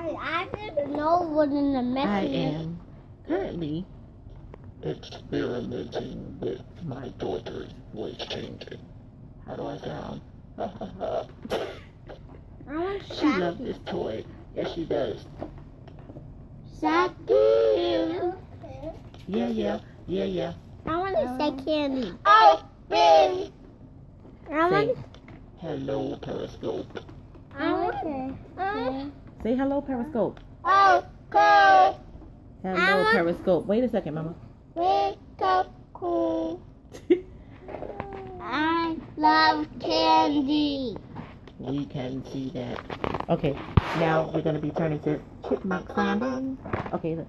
I didn't know what in the mess I am currently experimenting with my daughter's voice changing. How do I sound? I want oh, she loves this toy. Yes, she does. Shaggy. Yeah, yeah, yeah, yeah. I want to say oh. candy. Oh, I want. say, Hello, Periscope. I want to. Say hello, Periscope. Oh, go. Hello, I Periscope. Wait a second, Mama. Wake up, cool. I love candy. We can see that. Okay, now we're gonna be turning to chipmunk sounding. Okay, look.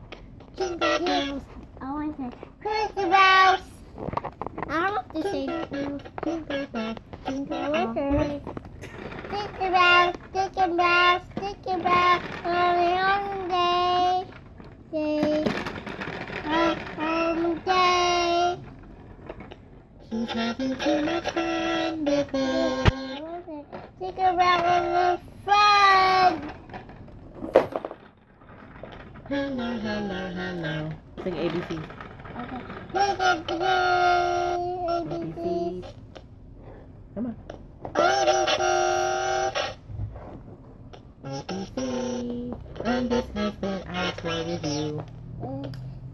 Jingle bells. Oh, I want to say Christmas bells. I want to say jingle bells. Jingle bells. Jingle bells, jingle bells, jingle bells. On a day, day, a home day. She's having too much fun with her. I want to say jingle bells fun. Hello, hello, hello. Sing ABC. Okay. ABC. Come on. Oh. ABC. And this has been our toy review.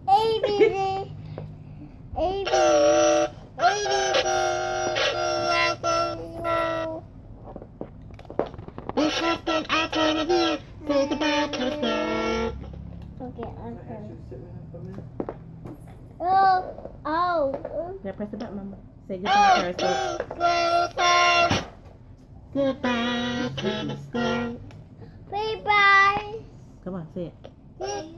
ABC. ABC. This has been our toy review. Say goodbye, Periscope. Okay, I'm sorry. Oh, oh. Yeah, press the button, Mama. Say goodbye, Periscope. Oh, oh, oh, goodbye, Periscope. Bye せん。